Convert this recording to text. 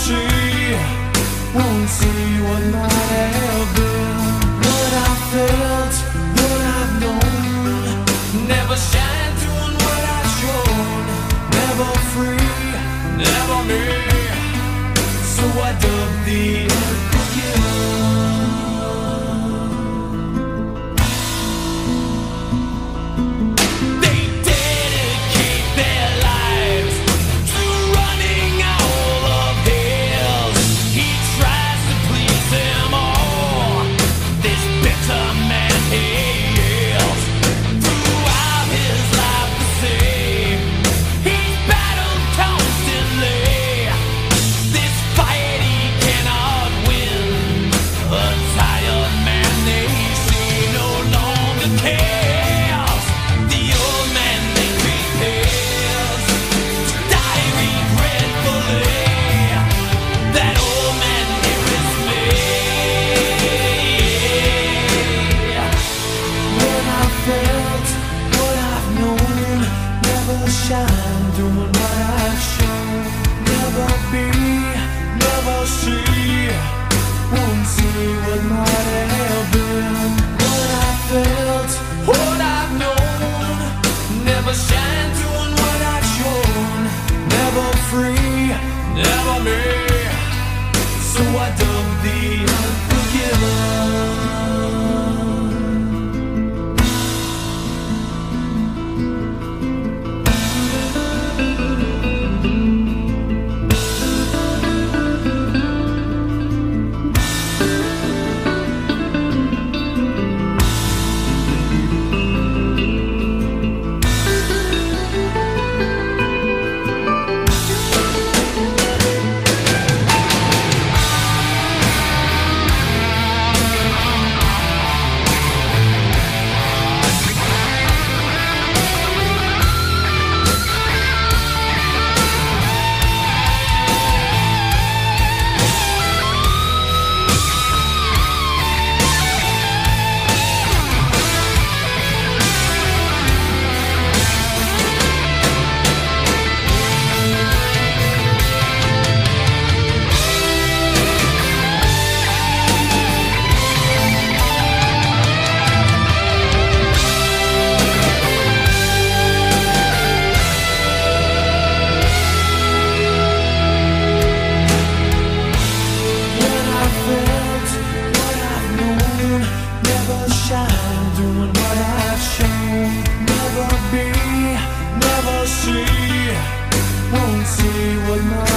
she won't see what might have been. What I felt, what I've known, never shine doing what I've shown. Never free, never me. So I dub the cookie. never me. So I don't the. 去，忘记我那。